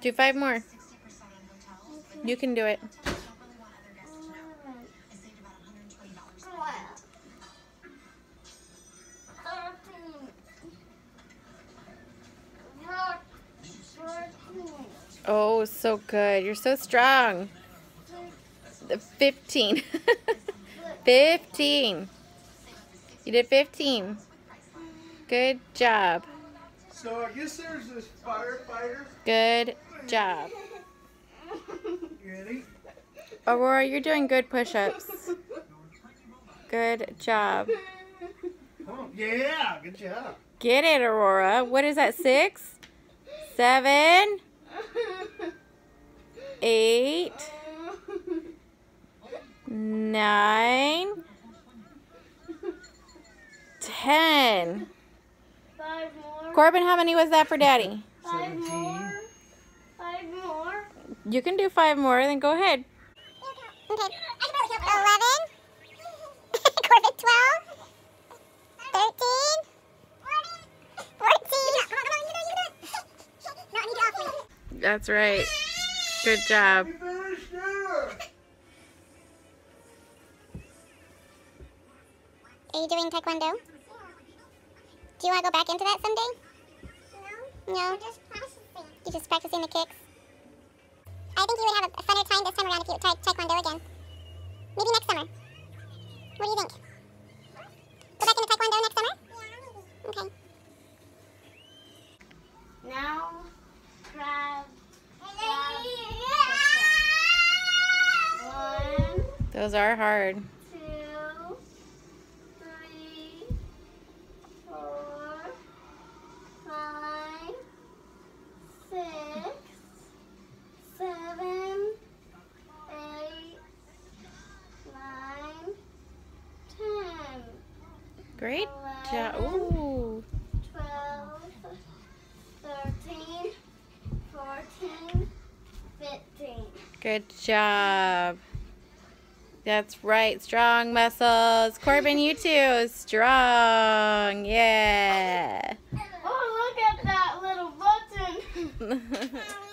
Do five more. You can do it. Oh, so good. You're so strong. The 15. 15. You did 15. Good job. So I guess there's this firefighter. Good job. Ready? Aurora, you're doing good push-ups. Good job. Oh, yeah, good job. Get it, Aurora. What is that, six? Seven? Eight? Nine? Ten? Five more. Corbin, how many was that for Daddy? Five 17. more. Five more. You can do five more, then go ahead. Okay. 11. Corbin, 12. 13. 14. That's right. Good job. We finished it. Are you doing taekwondo? Do you want to go back into that someday? No. No? just practicing. You're just practicing the kicks? I think you would have a funner time this time around if you tried taekwondo again. Maybe next summer. What do you think? Go back into taekwondo next summer? Yeah, maybe. Okay. Now, grab. One, Those are hard. Great job. Ooh. 12, 13, 14, 15. Good job. That's right. Strong muscles. Corbin, you too. Strong. Yeah. Oh, look at that little button.